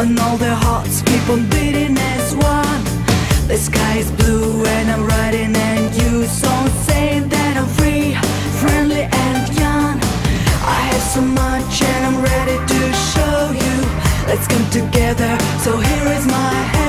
When all the hearts keep on beating as one The sky is blue and I'm riding and you So say that I'm free, friendly and young. I have so much and I'm ready to show you. Let's come together, so here is my hand